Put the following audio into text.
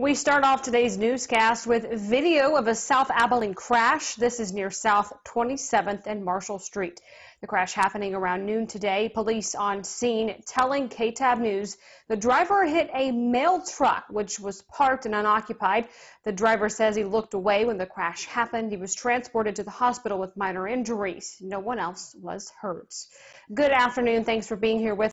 We start off today's newscast with video of a South Abilene crash. This is near South 27th and Marshall Street. The crash happening around noon today. Police on scene telling KTAB News the driver hit a mail truck which was parked and unoccupied. The driver says he looked away when the crash happened. He was transported to the hospital with minor injuries. No one else was hurt. Good afternoon. Thanks for being here with